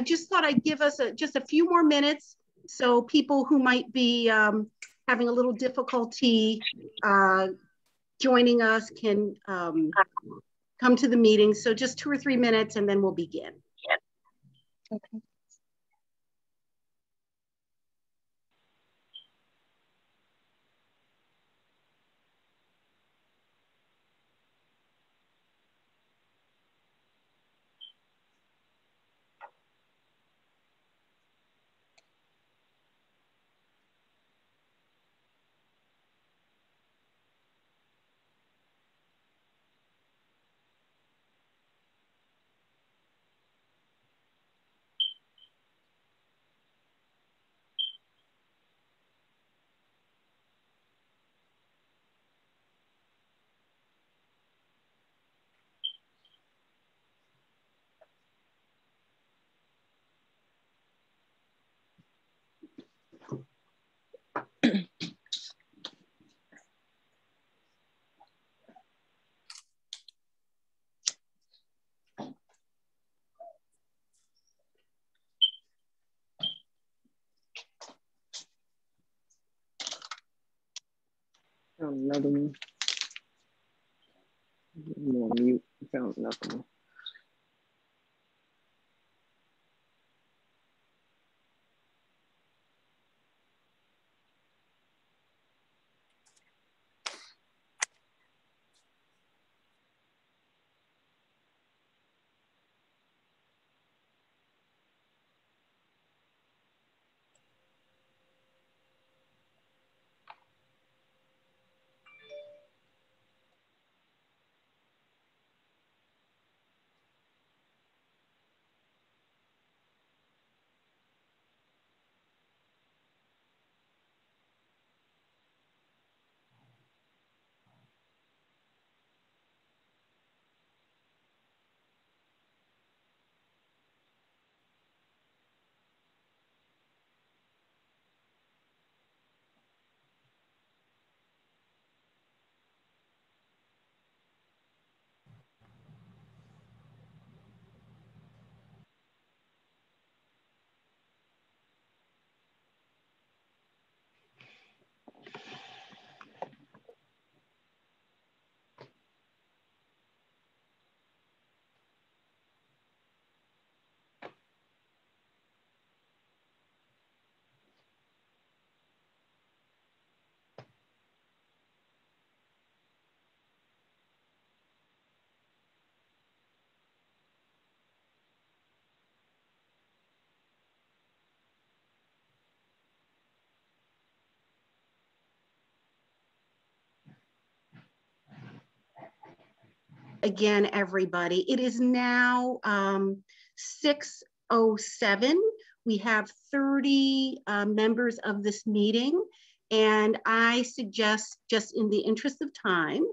I just thought I'd give us a, just a few more minutes so people who might be um, having a little difficulty uh, joining us can um, come to the meeting. So just two or three minutes and then we'll begin. Okay. Found another one. More mute. Found another one. Again, everybody. It is now um, 6.07. We have 30 uh, members of this meeting. And I suggest, just in the interest of time,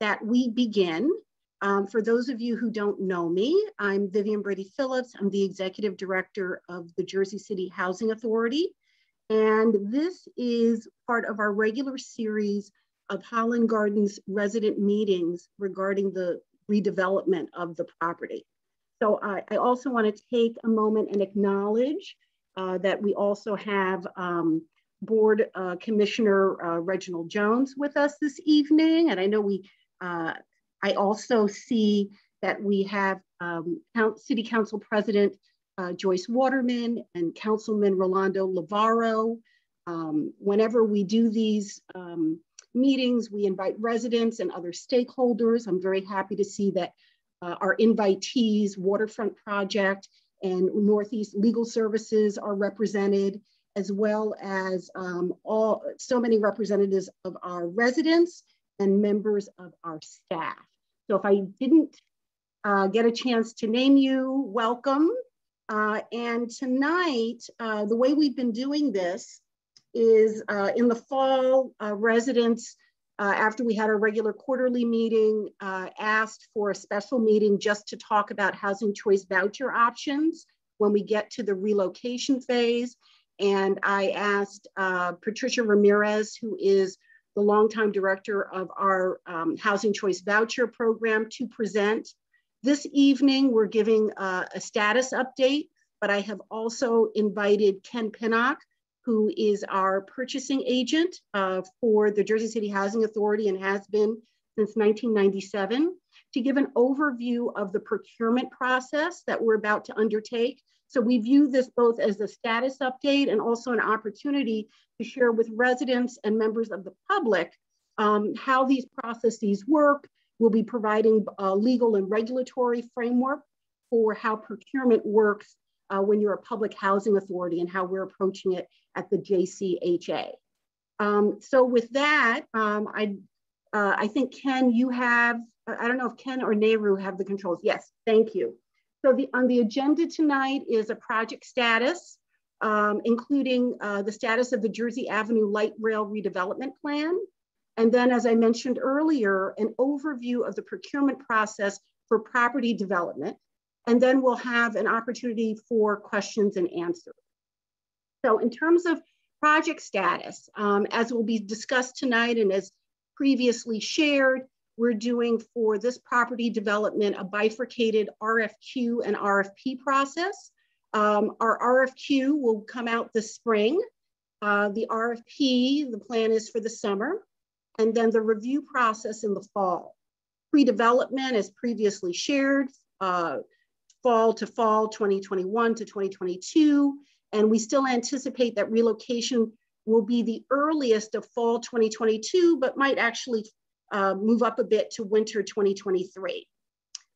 that we begin. Um, for those of you who don't know me, I'm Vivian Brady Phillips. I'm the Executive Director of the Jersey City Housing Authority. And this is part of our regular series of Holland Gardens resident meetings regarding the redevelopment of the property. So I, I also want to take a moment and acknowledge uh, that we also have um, Board uh, Commissioner uh, Reginald Jones with us this evening. And I know we, uh, I also see that we have um, City Council President uh, Joyce Waterman and Councilman Rolando Lavarro. Um, whenever we do these um, meetings. We invite residents and other stakeholders. I'm very happy to see that uh, our invitees, Waterfront Project and Northeast Legal Services are represented, as well as um, all so many representatives of our residents and members of our staff. So if I didn't uh, get a chance to name you, welcome. Uh, and tonight, uh, the way we've been doing this is uh, in the fall, uh, residents, uh, after we had our regular quarterly meeting, uh, asked for a special meeting just to talk about housing choice voucher options when we get to the relocation phase. And I asked uh, Patricia Ramirez, who is the longtime director of our um, housing choice voucher program to present. This evening, we're giving a status update but I have also invited Ken Pinnock, who is our purchasing agent uh, for the Jersey City Housing Authority and has been since 1997, to give an overview of the procurement process that we're about to undertake. So we view this both as a status update and also an opportunity to share with residents and members of the public um, how these processes work. We'll be providing a legal and regulatory framework for how procurement works uh, when you're a public housing authority and how we're approaching it at the JCHA. Um, so with that, um, I, uh, I think Ken, you have, I don't know if Ken or Nehru have the controls. Yes, thank you. So the, on the agenda tonight is a project status, um, including uh, the status of the Jersey Avenue Light Rail redevelopment plan. And then, as I mentioned earlier, an overview of the procurement process for property development. And then we'll have an opportunity for questions and answers. So in terms of project status, um, as will be discussed tonight and as previously shared, we're doing for this property development a bifurcated RFQ and RFP process. Um, our RFQ will come out this spring. Uh, the RFP, the plan is for the summer, and then the review process in the fall. Pre-development, as previously shared, uh, fall to fall 2021 to 2022. And we still anticipate that relocation will be the earliest of fall 2022, but might actually uh, move up a bit to winter 2023.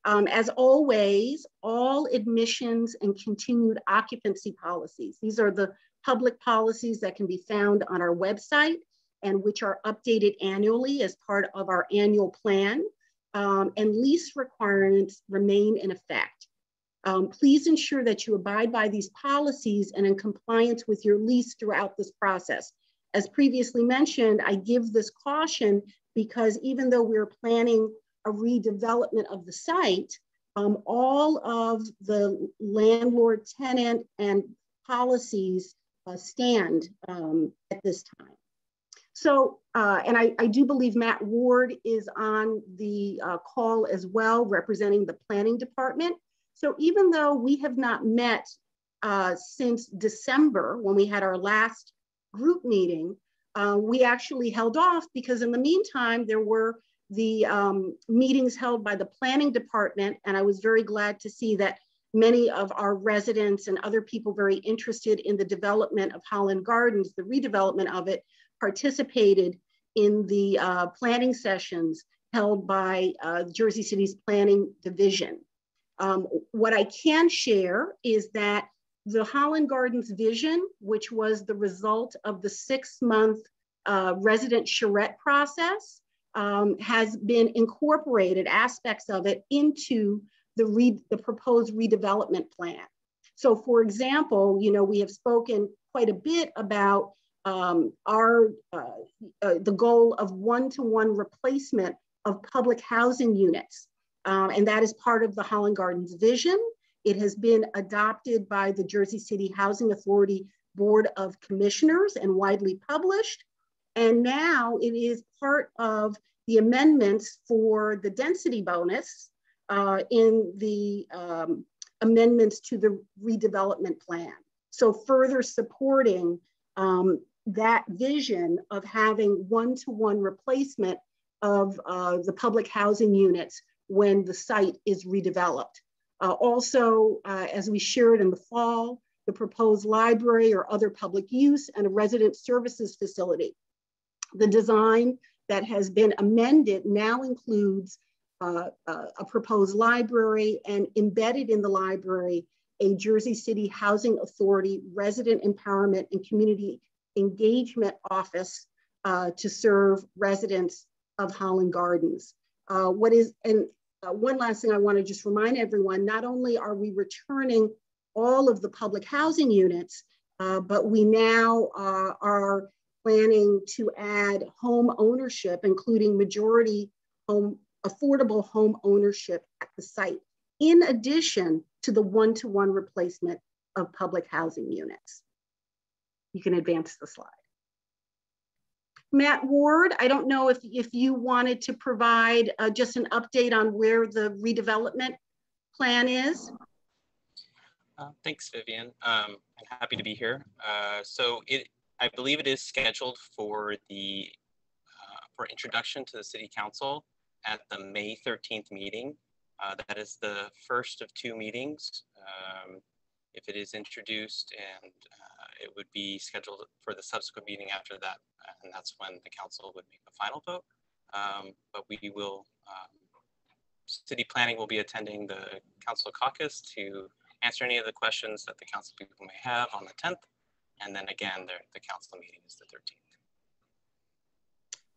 Um, as always, all admissions and continued occupancy policies, these are the public policies that can be found on our website and which are updated annually as part of our annual plan. Um, and lease requirements remain in effect. Um, please ensure that you abide by these policies and in compliance with your lease throughout this process. As previously mentioned, I give this caution because even though we're planning a redevelopment of the site, um, all of the landlord tenant and policies uh, stand um, at this time. So, uh, and I, I, do believe Matt Ward is on the uh, call as well, representing the planning department. So even though we have not met uh, since December when we had our last group meeting, uh, we actually held off because in the meantime, there were the um, meetings held by the planning department. And I was very glad to see that many of our residents and other people very interested in the development of Holland Gardens, the redevelopment of it, participated in the uh, planning sessions held by uh, Jersey City's planning division. Um, what I can share is that the Holland Gardens vision, which was the result of the six month uh, resident charrette process, um, has been incorporated aspects of it into the, re the proposed redevelopment plan. So for example, you know, we have spoken quite a bit about um, our uh, uh, the goal of one-to-one replacement of public housing units. Um, and that is part of the Holland Gardens vision. It has been adopted by the Jersey City Housing Authority Board of Commissioners and widely published. And now it is part of the amendments for the density bonus uh, in the um, amendments to the redevelopment plan. So further supporting um, that vision of having one-to-one replacement of uh, the public housing units when the site is redeveloped. Uh, also, uh, as we shared in the fall, the proposed library or other public use and a resident services facility. The design that has been amended now includes uh, uh, a proposed library and embedded in the library, a Jersey City Housing Authority resident empowerment and community engagement office uh, to serve residents of Holland Gardens. Uh, what is, and uh, one last thing I wanna just remind everyone, not only are we returning all of the public housing units, uh, but we now uh, are planning to add home ownership, including majority home, affordable home ownership at the site, in addition to the one-to-one -one replacement of public housing units. You can advance the slide. Matt Ward, I don't know if, if you wanted to provide uh, just an update on where the redevelopment plan is. Uh, thanks, Vivian. Um, I'm happy to be here. Uh, so it, I believe it is scheduled for the uh, for introduction to the City Council at the May 13th meeting. Uh, that is the first of two meetings. Um, if it is introduced and uh, it would be scheduled for the subsequent meeting after that, and that's when the council would make the final vote. Um, but we will, um, city planning will be attending the council caucus to answer any of the questions that the council people may have on the 10th. And then again, the, the council meeting is the 13th.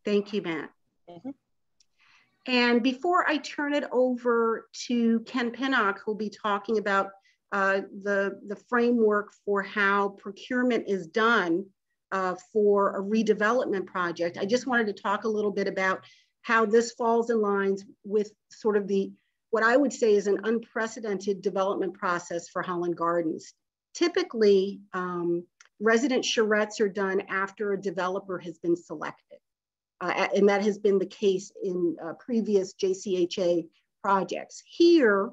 Thank you, Matt. Mm -hmm. And before I turn it over to Ken Pinnock, who'll be talking about uh, the, the framework for how procurement is done uh, for a redevelopment project, I just wanted to talk a little bit about how this falls in lines with sort of the, what I would say is an unprecedented development process for Holland Gardens. Typically, um, resident charrettes are done after a developer has been selected. Uh, and that has been the case in uh, previous JCHA projects. Here,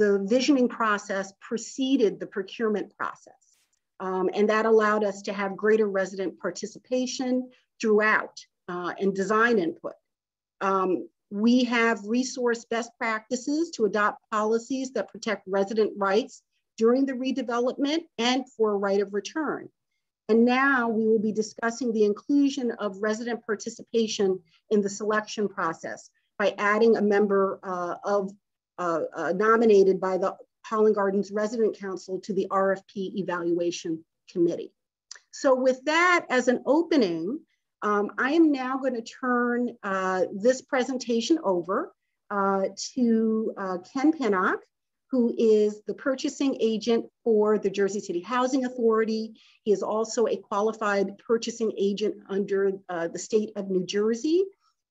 the visioning process preceded the procurement process. Um, and that allowed us to have greater resident participation throughout uh, and design input. Um, we have resource best practices to adopt policies that protect resident rights during the redevelopment and for a right of return. And now we will be discussing the inclusion of resident participation in the selection process by adding a member uh, of uh, uh, nominated by the Holland Gardens Resident Council to the RFP Evaluation Committee. So with that as an opening, um, I am now going to turn uh, this presentation over uh, to uh, Ken Pinnock, who is the purchasing agent for the Jersey City Housing Authority. He is also a qualified purchasing agent under uh, the state of New Jersey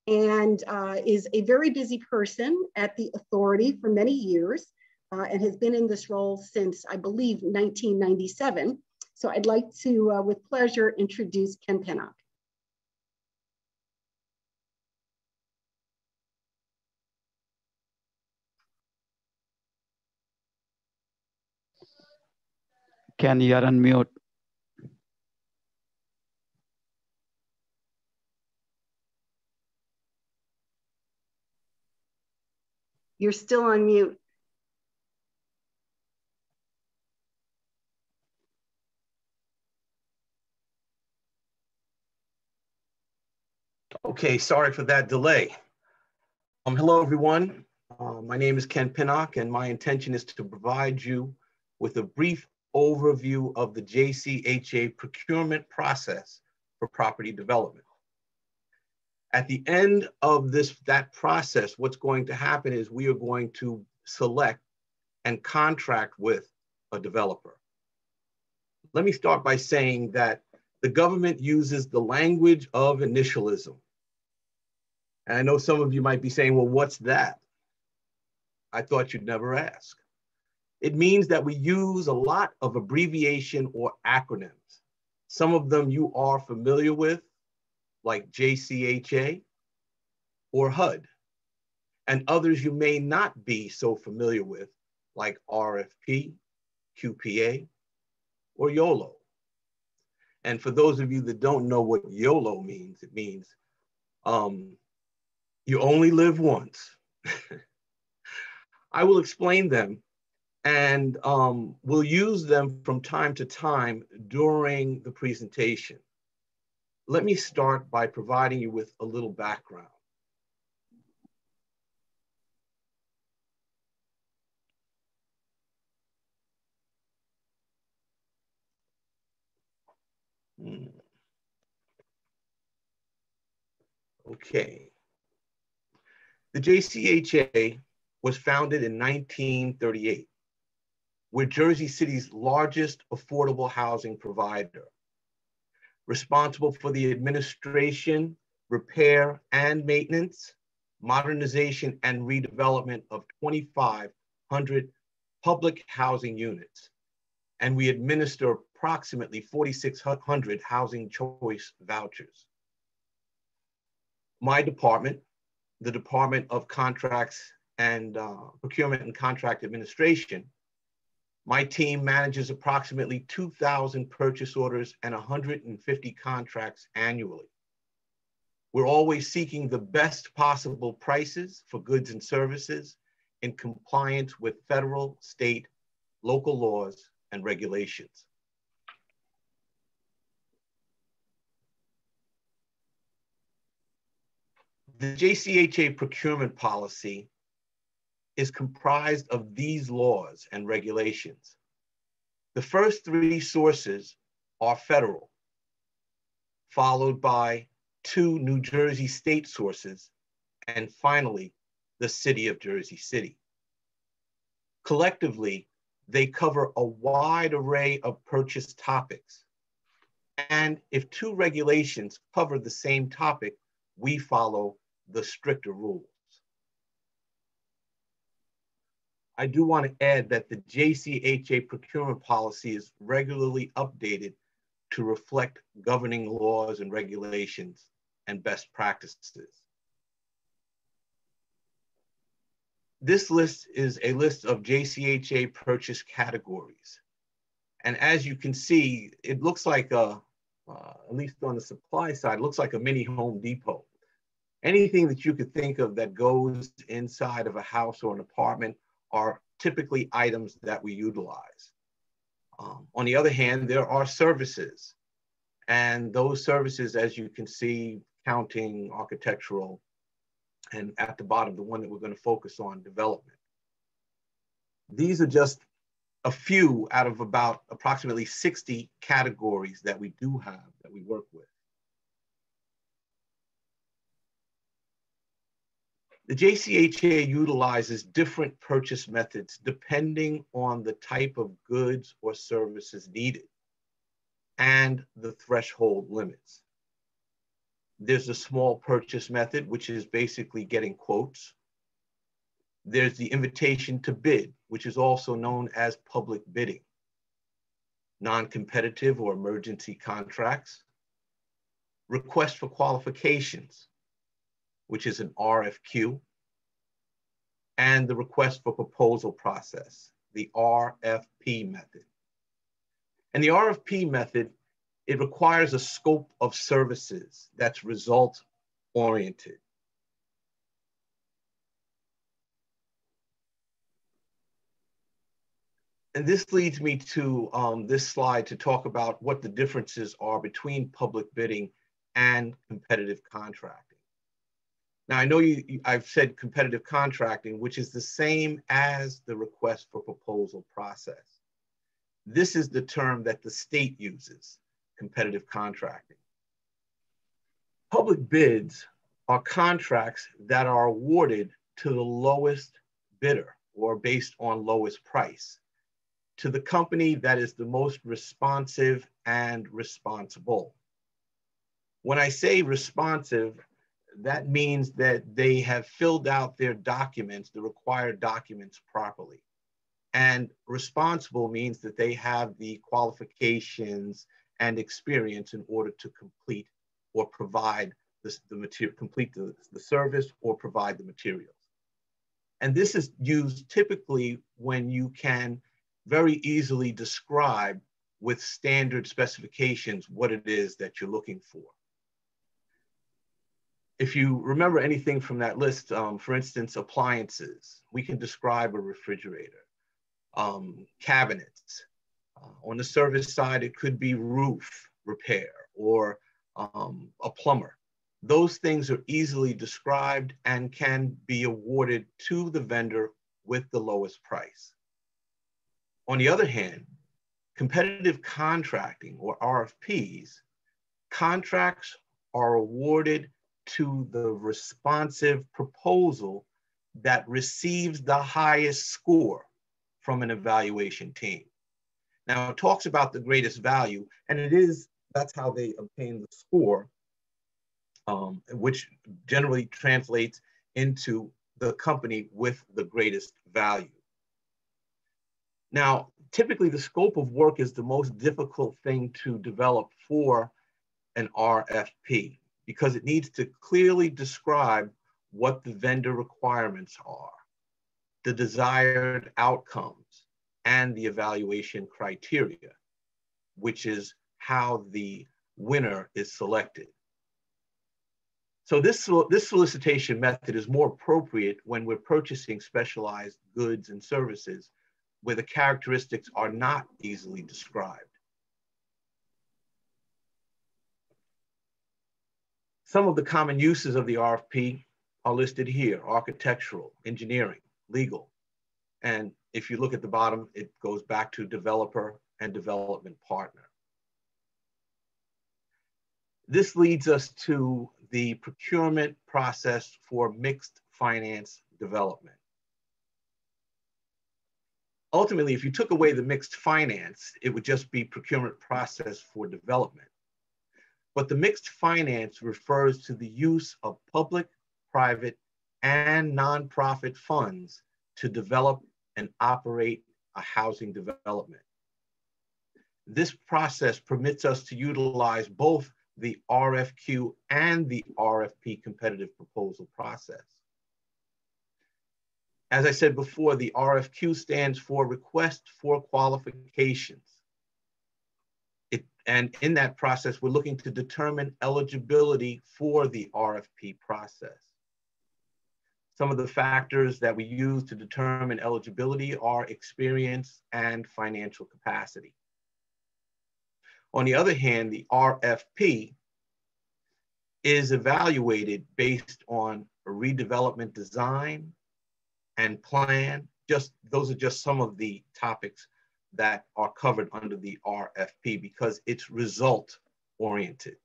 and uh, is a very busy person at the authority for many years uh, and has been in this role since, I believe, 1997. So I'd like to, uh, with pleasure, introduce Ken Pinnock. Ken, you are unmute? You're still on mute. Okay, sorry for that delay. Um, hello, everyone. Uh, my name is Ken Pinnock, and my intention is to provide you with a brief overview of the JCHA procurement process for property development. At the end of this that process, what's going to happen is we are going to select and contract with a developer. Let me start by saying that the government uses the language of initialism. And I know some of you might be saying, well, what's that? I thought you'd never ask. It means that we use a lot of abbreviation or acronyms. Some of them you are familiar with, like JCHA or HUD, and others you may not be so familiar with, like RFP, QPA, or YOLO. And for those of you that don't know what YOLO means, it means um, you only live once. I will explain them and um, we'll use them from time to time during the presentation. Let me start by providing you with a little background. Hmm. Okay. The JCHA was founded in 1938 we're Jersey City's largest affordable housing provider, responsible for the administration, repair, and maintenance, modernization, and redevelopment of 2,500 public housing units. And we administer approximately 4,600 housing choice vouchers. My department, the Department of Contracts and uh, Procurement and Contract Administration, My team manages approximately 2,000 purchase orders and 150 contracts annually. We're always seeking the best possible prices for goods and services in compliance with federal, state, local laws and regulations. The JCHA procurement policy is comprised of these laws and regulations. The first three sources are federal, followed by two New Jersey state sources, and finally, the city of Jersey City. Collectively, they cover a wide array of purchase topics. And if two regulations cover the same topic, we follow the stricter rules. I do want to add that the JCHA procurement policy is regularly updated to reflect governing laws and regulations and best practices. This list is a list of JCHA purchase categories. And as you can see, it looks like a, uh, at least on the supply side, looks like a mini Home Depot anything that you could think of that goes inside of a house or an apartment are typically items that we utilize. Um, on the other hand, there are services. And those services, as you can see, counting architectural, and at the bottom, the one that we're going to focus on, development. These are just a few out of about approximately 60 categories that we do have that we work with. The JCHA utilizes different purchase methods depending on the type of goods or services needed and the threshold limits. There's a small purchase method, which is basically getting quotes. There's the invitation to bid, which is also known as public bidding. Non-competitive or emergency contracts. Request for qualifications, which is an RFQ, and the request for proposal process, the RFP method. And the RFP method, it requires a scope of services that's result oriented. And this leads me to um, this slide to talk about what the differences are between public bidding and competitive contract. Now, I know you, you, I've said competitive contracting, which is the same as the request for proposal process. This is the term that the state uses, competitive contracting. Public bids are contracts that are awarded to the lowest bidder or based on lowest price to the company that is the most responsive and responsible. When I say responsive, that means that they have filled out their documents, the required documents properly. And responsible means that they have the qualifications and experience in order to complete or provide this, the material, complete the, the service or provide the materials. And this is used typically when you can very easily describe with standard specifications what it is that you're looking for if you remember anything from that list, um, for instance, appliances, we can describe a refrigerator, um, cabinets. Uh, on the service side, it could be roof repair or um, a plumber. Those things are easily described and can be awarded to the vendor with the lowest price. On the other hand, competitive contracting or RFPs, contracts are awarded to the responsive proposal that receives the highest score from an evaluation team. Now it talks about the greatest value, and it is, that's how they obtain the score, um, which generally translates into the company with the greatest value. Now, typically the scope of work is the most difficult thing to develop for an RFP because it needs to clearly describe what the vendor requirements are, the desired outcomes, and the evaluation criteria, which is how the winner is selected. So this, this solicitation method is more appropriate when we're purchasing specialized goods and services where the characteristics are not easily described. Some of the common uses of the RFP are listed here, architectural, engineering, legal. And if you look at the bottom, it goes back to developer and development partner. This leads us to the procurement process for mixed finance development. Ultimately, if you took away the mixed finance, it would just be procurement process for development. But the mixed finance refers to the use of public, private, and nonprofit funds to develop and operate a housing development. This process permits us to utilize both the RFQ and the RFP competitive proposal process. As I said before, the RFQ stands for Request for Qualifications. It, and in that process, we're looking to determine eligibility for the RFP process. Some of the factors that we use to determine eligibility are experience and financial capacity. On the other hand, the RFP is evaluated based on a redevelopment design and plan. Just those are just some of the topics that are covered under the RFP because it's result oriented.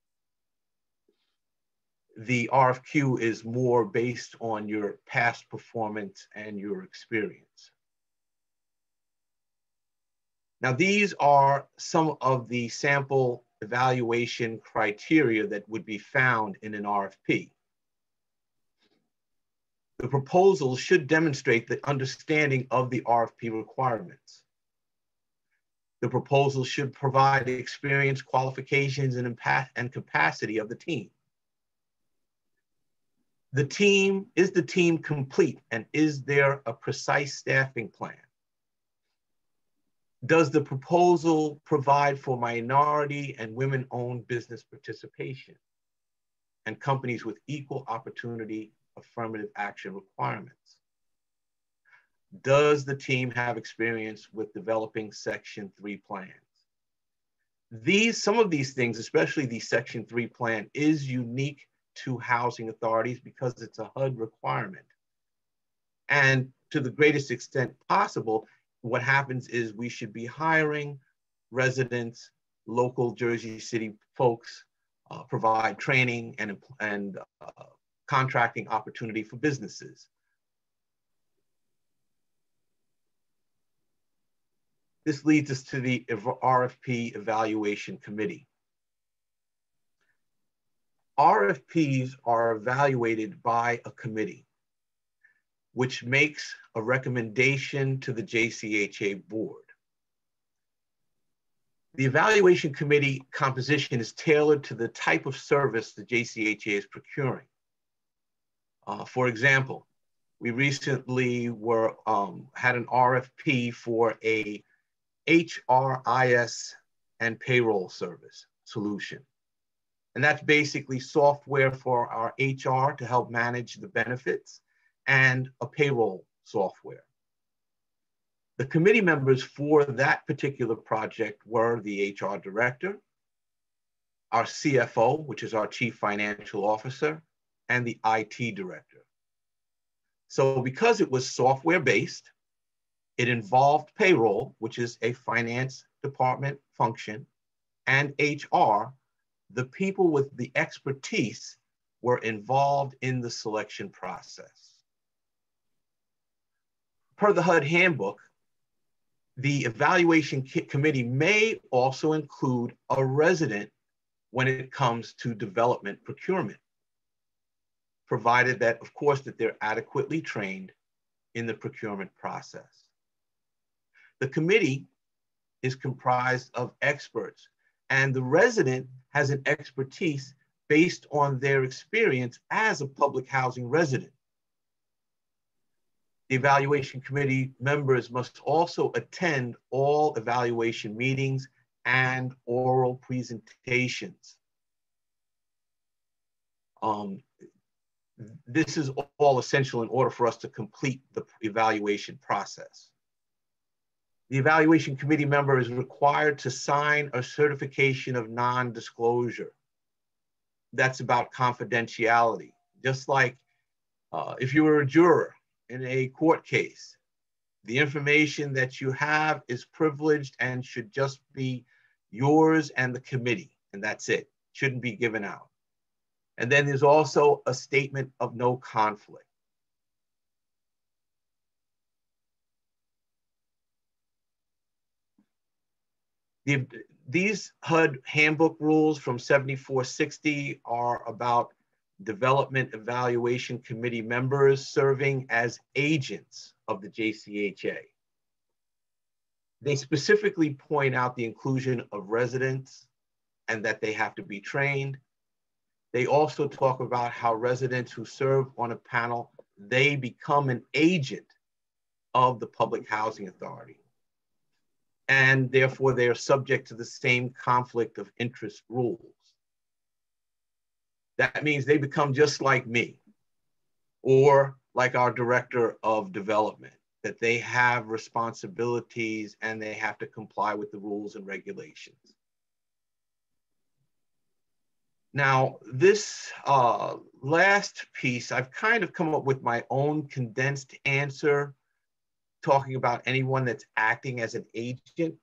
The RFQ is more based on your past performance and your experience. Now, these are some of the sample evaluation criteria that would be found in an RFP. The proposal should demonstrate the understanding of the RFP requirements. The proposal should provide experience, qualifications, and, and capacity of the team. The team, is the team complete and is there a precise staffing plan? Does the proposal provide for minority and women-owned business participation and companies with equal opportunity affirmative action requirements? Does the team have experience with developing Section 3 plans? These, some of these things, especially the Section 3 plan, is unique to housing authorities because it's a HUD requirement. And to the greatest extent possible, what happens is we should be hiring residents, local Jersey City folks, uh, provide training and, and uh, contracting opportunity for businesses. This leads us to the RFP Evaluation Committee. RFPs are evaluated by a committee which makes a recommendation to the JCHA board. The evaluation committee composition is tailored to the type of service the JCHA is procuring. Uh, for example, we recently were um, had an RFP for a HRIS and payroll service solution. And that's basically software for our HR to help manage the benefits and a payroll software. The committee members for that particular project were the HR director, our CFO, which is our chief financial officer, and the IT director. So because it was software based, it involved payroll, which is a finance department function, and HR, the people with the expertise were involved in the selection process per the HUD handbook, the evaluation committee may also include a resident when it comes to development procurement, provided that, of course, that they're adequately trained in the procurement process. The committee is comprised of experts and the resident has an expertise based on their experience as a public housing resident. The evaluation committee members must also attend all evaluation meetings and oral presentations. Um, this is all essential in order for us to complete the evaluation process. The evaluation committee member is required to sign a certification of non-disclosure. That's about confidentiality. Just like uh, if you were a juror in a court case, the information that you have is privileged and should just be yours and the committee, and that's it. Shouldn't be given out. And then there's also a statement of no conflict. The, these HUD handbook rules from 7460 are about development evaluation committee members serving as agents of the JCHA. They specifically point out the inclusion of residents and that they have to be trained. They also talk about how residents who serve on a panel, they become an agent of the Public Housing Authority. And therefore they are subject to the same conflict of interest rules. That means they become just like me or like our director of development, that they have responsibilities and they have to comply with the rules and regulations. Now, this uh, last piece, I've kind of come up with my own condensed answer, talking about anyone that's acting as an agent.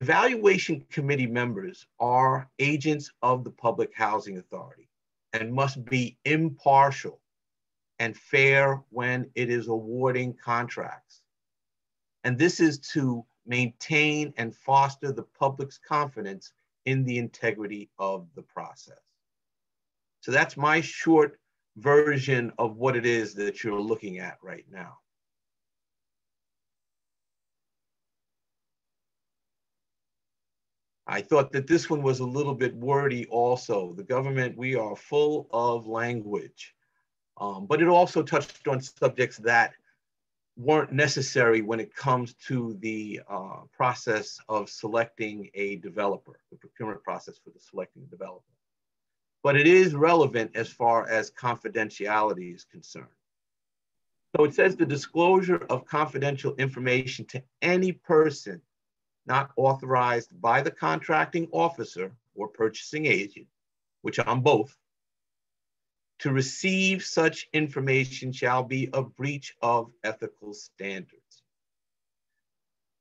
Evaluation committee members are agents of the Public Housing Authority and must be impartial and fair when it is awarding contracts. And this is to maintain and foster the public's confidence in the integrity of the process. So that's my short version of what it is that you're looking at right now. I thought that this one was a little bit wordy also. The government, we are full of language, um, but it also touched on subjects that weren't necessary when it comes to the uh, process of selecting a developer, the procurement process for the selecting a developer. But it is relevant as far as confidentiality is concerned. So it says the disclosure of confidential information to any person not authorized by the contracting officer or purchasing agent, which I'm both, to receive such information shall be a breach of ethical standards.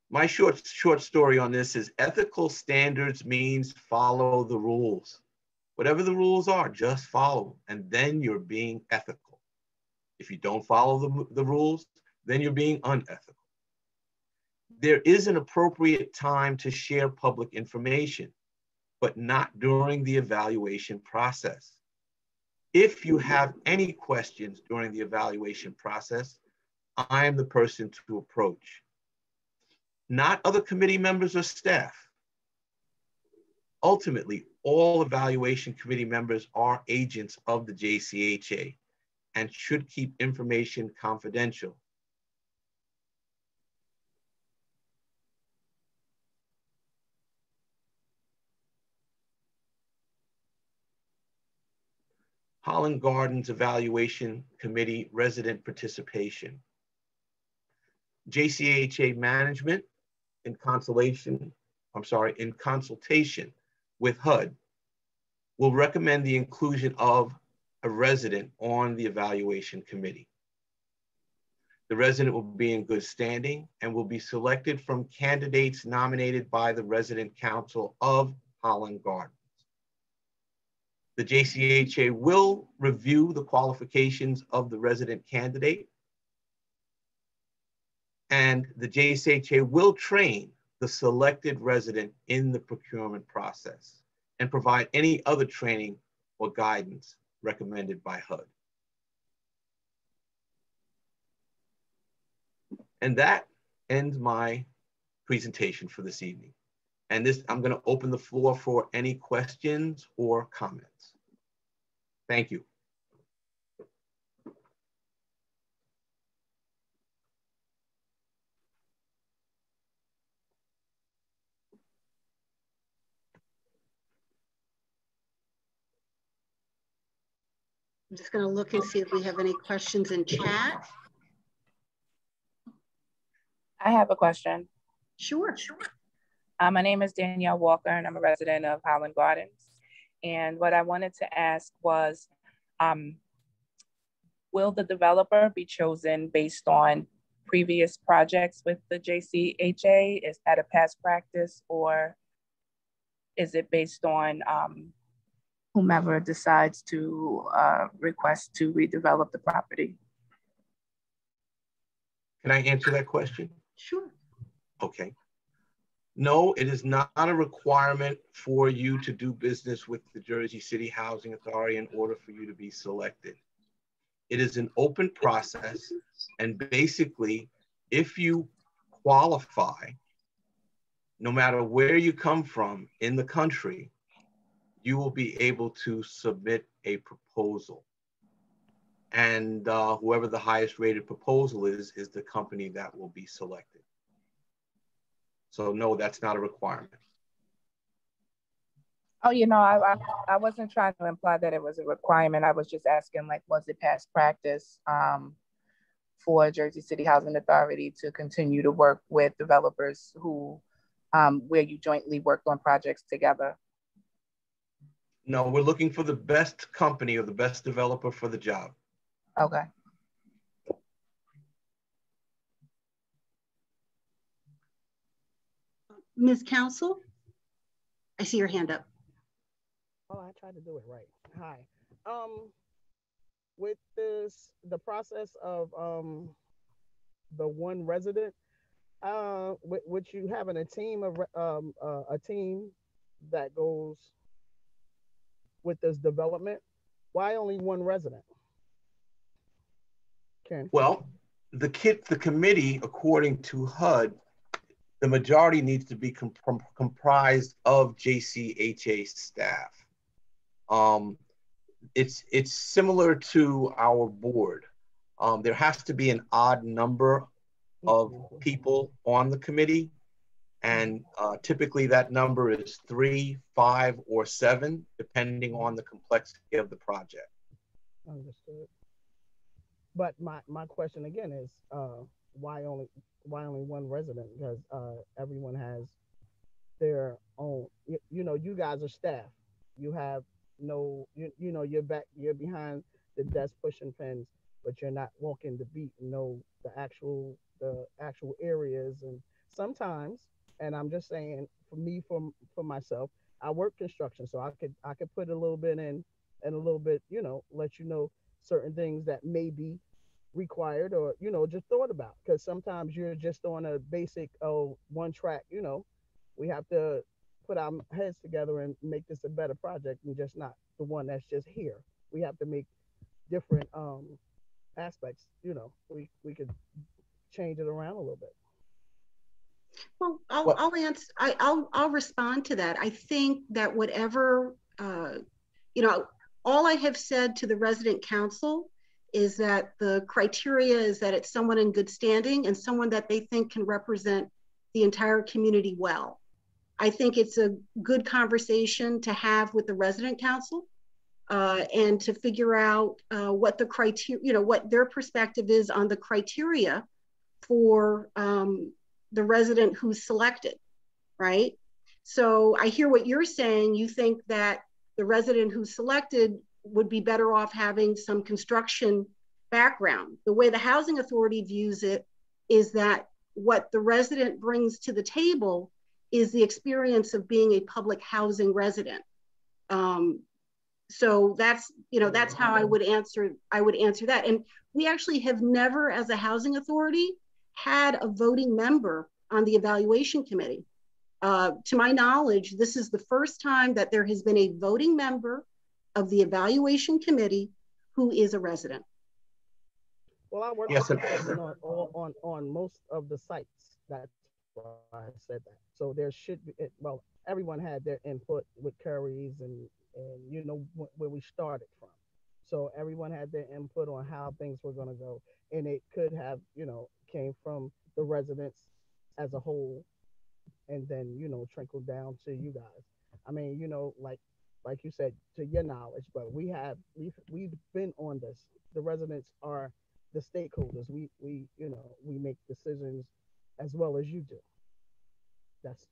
My short, short story on this is ethical standards means follow the rules. Whatever the rules are, just follow, and then you're being ethical. If you don't follow the, the rules, then you're being unethical. There is an appropriate time to share public information, but not during the evaluation process. If you have any questions during the evaluation process, I am the person to approach. Not other committee members or staff. Ultimately, all evaluation committee members are agents of the JCHA and should keep information confidential. Holland Gardens Evaluation Committee resident participation. JCHA management in consultation, I'm sorry, in consultation with HUD will recommend the inclusion of a resident on the evaluation committee. The resident will be in good standing and will be selected from candidates nominated by the resident council of Holland Garden. The JCHA will review the qualifications of the resident candidate. And the JCHA will train the selected resident in the procurement process and provide any other training or guidance recommended by HUD. And that ends my presentation for this evening. And this, I'm gonna open the floor for any questions or comments. Thank you. I'm just going to look and see if we have any questions in chat. I have a question. Sure, sure. Uh, my name is Danielle Walker, and I'm a resident of Holland Gardens. And what I wanted to ask was, um, will the developer be chosen based on previous projects with the JCHA? Is that a past practice or is it based on um, whomever decides to uh, request to redevelop the property? Can I answer that question? Sure. Okay. No, it is not a requirement for you to do business with the Jersey City Housing Authority in order for you to be selected. It is an open process. And basically, if you qualify, no matter where you come from in the country, you will be able to submit a proposal. And uh, whoever the highest rated proposal is, is the company that will be selected. So no, that's not a requirement. Oh, you know, I, I, I wasn't trying to imply that it was a requirement. I was just asking, like, was it past practice um, for Jersey City Housing Authority to continue to work with developers who, um, where you jointly worked on projects together? No, we're looking for the best company or the best developer for the job. Okay. Ms. Council, I see your hand up. Oh, I tried to do it right. Hi. Um, with this, the process of um, the one resident, uh, which you having a team of um, uh, a team that goes with this development. Why only one resident? Ken. Well, the kit, the committee, according to HUD, the majority needs to be comp comprised of JCHA staff. Um, it's it's similar to our board. Um, there has to be an odd number of people on the committee, and uh, typically that number is three, five, or seven, depending on the complexity of the project. Understood. But my my question again is, uh, why only why only one resident? Because uh, everyone has their own. You, you, know, you guys are staff. You have no. You, you know, you're back. You're behind the desk pushing pens, but you're not walking the beat. And know the actual the actual areas. And sometimes, and I'm just saying, for me, for for myself, I work construction, so I could I could put a little bit in and a little bit, you know, let you know certain things that may be required or you know just thought about because sometimes you're just on a basic oh one track you know. We have to put our heads together and make this a better project and just not the one that's just here. We have to make different um aspects you know. We we could change it around a little bit. Well i'll, well, I'll answer I, i'll i'll respond to that. I think that whatever uh you know all i have said to the resident council is that the criteria is that it's someone in good standing and someone that they think can represent the entire community well. I think it's a good conversation to have with the resident council uh, and to figure out uh, what the criteria, you know, what their perspective is on the criteria for um, the resident who's selected, right? So I hear what you're saying. You think that the resident who's selected would be better off having some construction background. The way the housing authority views it is that what the resident brings to the table is the experience of being a public housing resident. Um, so that's you know that's how I would answer I would answer that. And we actually have never, as a housing authority, had a voting member on the evaluation committee. Uh, to my knowledge, this is the first time that there has been a voting member of the evaluation committee who is a resident. Well, I work yes, on, on, on, on most of the sites. That's why I said that. So there should be, well, everyone had their input with Curry's and, and you know, where we started from. So everyone had their input on how things were going to go. And it could have, you know, came from the residents as a whole and then, you know, trickled down to you guys. I mean, you know, like like you said, to your knowledge, but we have we've we've been on this. The residents are the stakeholders. We we you know we make decisions as well as you do. That's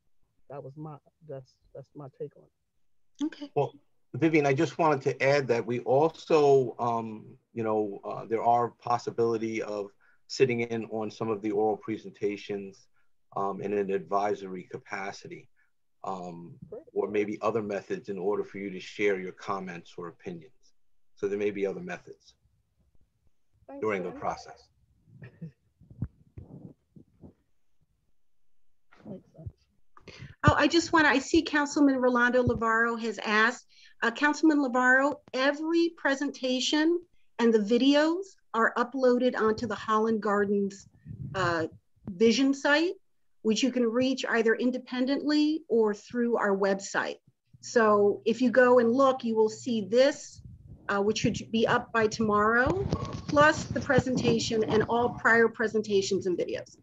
that was my that's that's my take on it. Okay. Well, Vivian, I just wanted to add that we also, um, you know, uh, there are possibility of sitting in on some of the oral presentations um, in an advisory capacity, um, or maybe other methods in order for you to share your comments or opinions. So there may be other methods Thanks, during the process. Oh, I just want to, I see Councilman Rolando Lavarro has asked, uh, Councilman Lavarro, every presentation and the videos are uploaded onto the Holland Gardens uh, Vision site, which you can reach either independently or through our website. So if you go and look, you will see this, uh, which should be up by tomorrow, plus the presentation and all prior presentations and videos.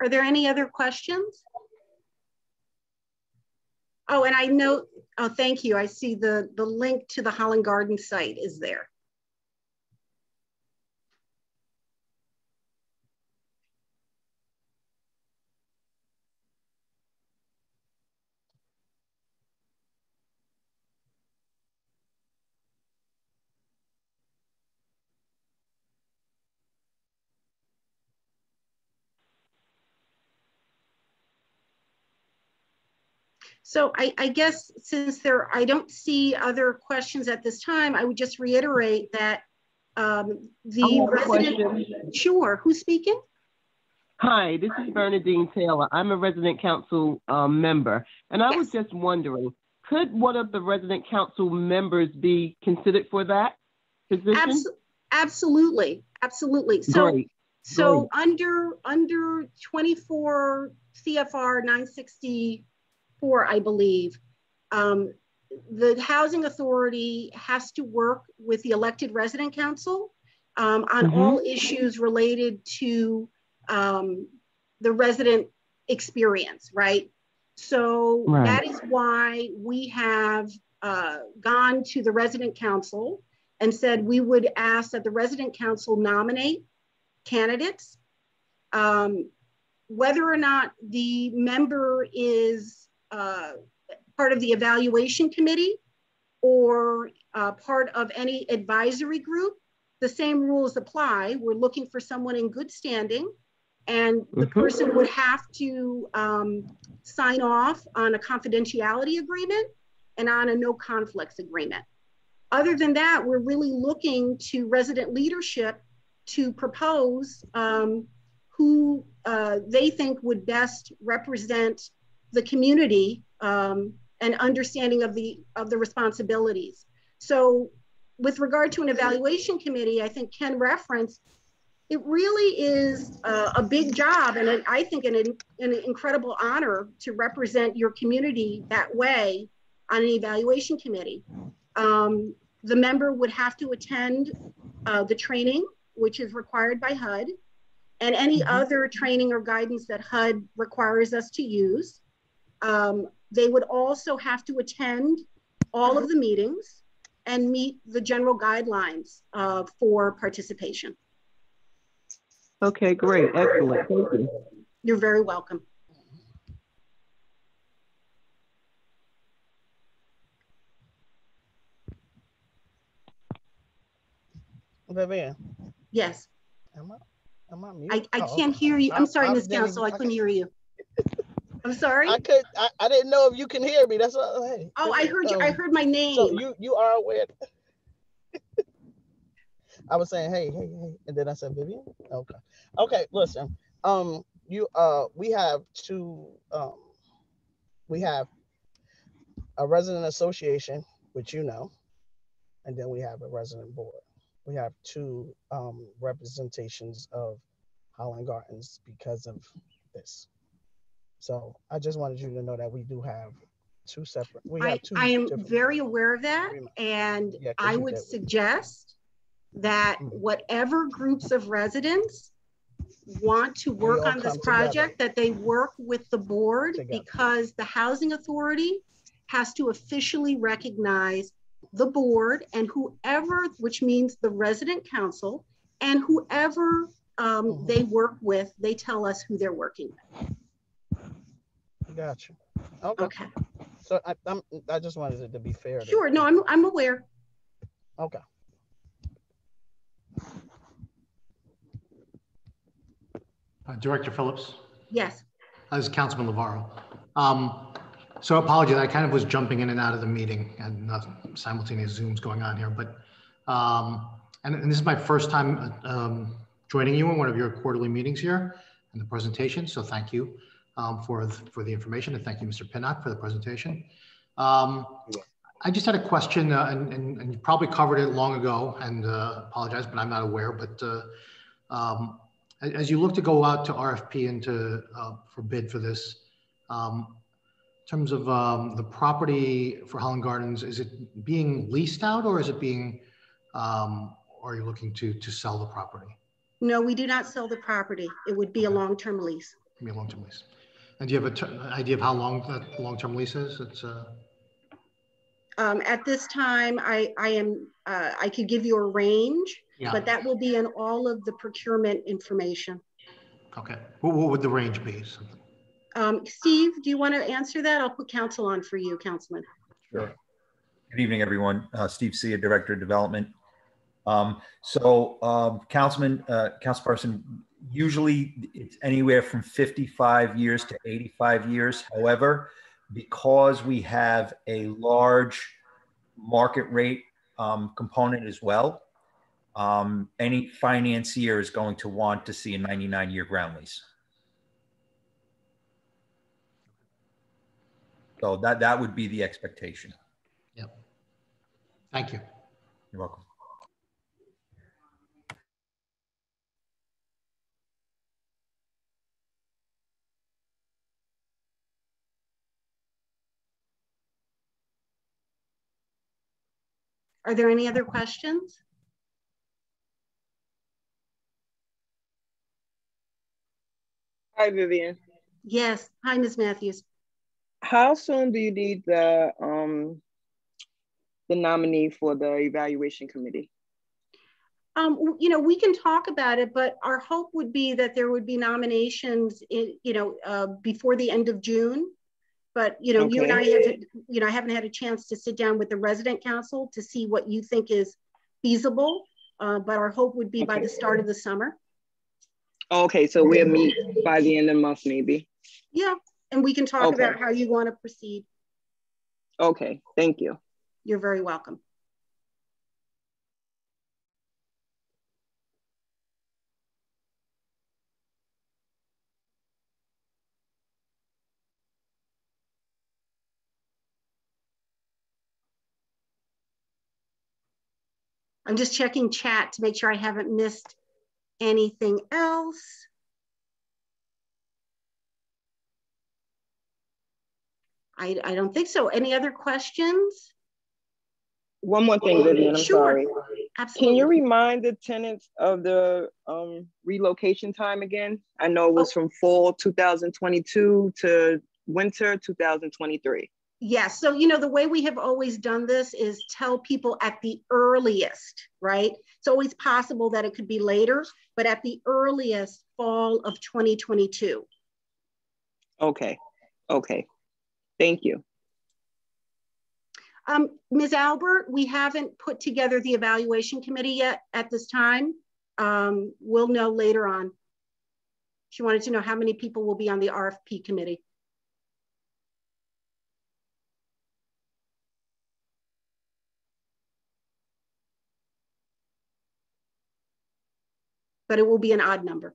Are there any other questions? Oh, and I know, oh, thank you. I see the, the link to the Holland Garden site is there. So I, I guess since there, I don't see other questions at this time, I would just reiterate that um, the I have a resident, question. sure, who's speaking? Hi, this is Bernadine Taylor. I'm a resident council um, member, and I was just wondering, could one of the resident council members be considered for that position? Abs- Absolutely, absolutely. So, Great. so under, under 24 CFR 964, I believe, um, the housing authority has to work with the elected resident council um, on Mhm. all issues related to um, the resident experience, right? So Right. that is why we have uh, gone to the resident council and said we would ask that the resident council nominate candidates. Um, whether or not the member is uh, part of the evaluation committee or uh, part of any advisory group, the same rules apply. We're looking for someone in good standing and the Mhm. person would have to um, sign off on a confidentiality agreement and on a no conflicts agreement. Other than that, we're really looking to resident leadership to propose um, who uh, they think would best represent the community um, and understanding of the of the responsibilities. So, with regard to an evaluation committee, I think Ken referenced it really is uh, a big job and I think an, an incredible honor to represent your community that way on an evaluation committee. Um, the member would have to attend uh, the training, which is required by HUD, and any Mhm. other training or guidance that HUD requires us to use. Um, they would also have to attend all of the meetings and meet the general guidelines uh, for participation. Okay, great, excellent, thank you. You're very welcome. Vivian, Yes, am I, am I I. I Oh, can't okay. hear you. I'm I- sorry, I Ms. Council, I couldn't hear you. I'm sorry. I could, I, I didn't know if you can hear me. That's what, hey. Oh, I heard you, I um, heard my name. So you, you are aware. I was saying, hey, hey, hey, and then I said Vivian. Okay, okay. Listen, um, you uh we have two um we have a resident association, which you know, and then we have a resident board. We have two um representations of Holland Gardens because of this. So I just wanted you to know that we do have two separate. We I, have two. I am very aware of that. And Yeah, I would suggest that Mhm. whatever groups of residents want to work on this come together. project, that they work with the board Together. because the housing authority has to officially recognize the board and whoever, which means the resident council, and whoever um, Mhm. they work with, they tell us who they're working with. Gotcha. Okay, Okay, so I, I'm, I just wanted it to be fair. to- sure. No, I'm, I'm aware. Okay. Uh, Director Phillips, Yes. uh, this is Councilman Lavarro. Um, So apologies, I kind of was jumping in and out of the meeting and uh, simultaneous Zooms going on here, but, um, and and this is my first time um, joining you in one of your quarterly meetings here and the presentation, so thank you um, for, th- for the information and thank you, Mr. Pinnock, for the presentation. Um, I just had a question, uh, and, and and you probably covered it long ago, and uh, apologize, but I'm not aware, but uh, um, As you look to go out to RFP and to, uh, for bid for this, um, in terms of um, the property for Holland Gardens, is it being leased out or is it being, um, or are you looking to, to sell the property? No, we do not sell the property. It would be a long-term lease. Be a long-term lease? And do you have a ter- idea of how long that long-term lease is? It's, uh, Um, at this time, I, I am, uh, I could give you a range, yeah, but that will be in all of the procurement information. okay. What, what would the range be? Um, Steve, do you want to answer that? I'll put council on for you, Councilman. Sure. Good evening, everyone. Uh, Steve Sia, Director of Development. Um, So, um, Councilman, uh, Councilperson, usually it's anywhere from 55 years to 85 years. However, because we have a large market rate um, component as well, um, any financier is going to want to see a 99-year ground lease. So that, that would be the expectation. Yep. Thank you. You're welcome. Are there any other questions? Hi, Vivian. Yes. Hi, Ms. Matthews. How soon do you need the um the nominee for the evaluation committee? Um, you know, we can talk about it, but our hope would be that there would be nominations in, you know, uh, before the end of June. But, you know, you and I have, you know, I haven't had a chance to sit down with the resident council to see what you think is feasible. Uh, but our hope would be by the start of the summer. Okay, so we'll meet by the end of the month, maybe. Yeah, and we can talk Okay. about how you want to proceed. Okay, thank you. You're very welcome. I'm just checking chat to make sure I haven't missed anything else. I, I don't think so. Any other questions? One more thing, Vivian, I'm Sure. sorry. Absolutely. Can you remind the tenants of the um relocation time again? I know it was from fall 2022 to winter 2023. Yes. So, you know, the way we have always done this is tell people at the earliest, right? It's always possible that it could be later, but at the earliest fall of 2022. Okay, okay. Thank you. Um, Ms. Albert, we haven't put together the evaluation committee yet at this time. Um, we'll know later on. She wanted to know how many people will be on the RFP committee. but it will be an odd number.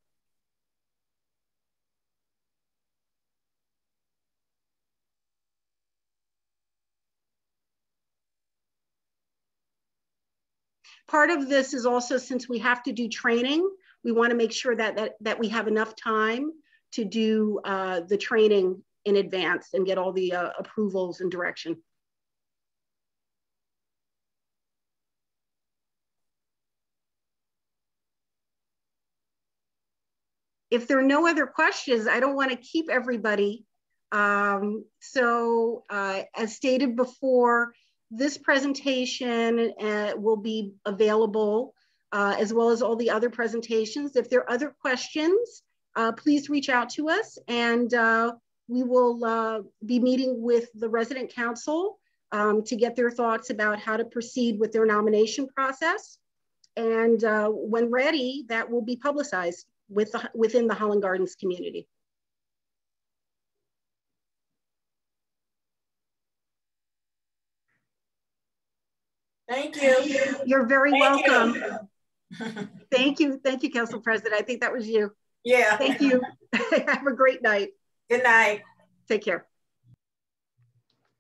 Part of this is also since we have to do training, we want to make sure that, that, that we have enough time to do uh, the training in advance and get all the uh, approvals and direction. If there are no other questions, I don't want to keep everybody. Um, so uh, as stated before, this presentation uh, will be available uh, as well as all the other presentations. If there are other questions, uh, please reach out to us and uh, we will uh, be meeting with the resident council um, to get their thoughts about how to proceed with their nomination process. And when ready, that will be publicized with the, within the Holland Gardens community. Thank you. You're very Thank welcome. You. Thank you. Thank you, Council President. I think that was you. Yeah. Thank you. Have a great night. Good night. Take care.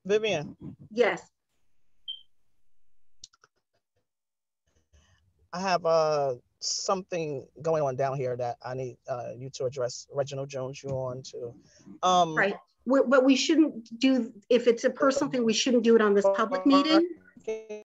Vivian, Yes. I have uh something going on down here that I need uh you to address. Reginald Jones, you on to. Um, Right. We- But we shouldn't do, if it's a personal thing, we shouldn't do it on this public meeting.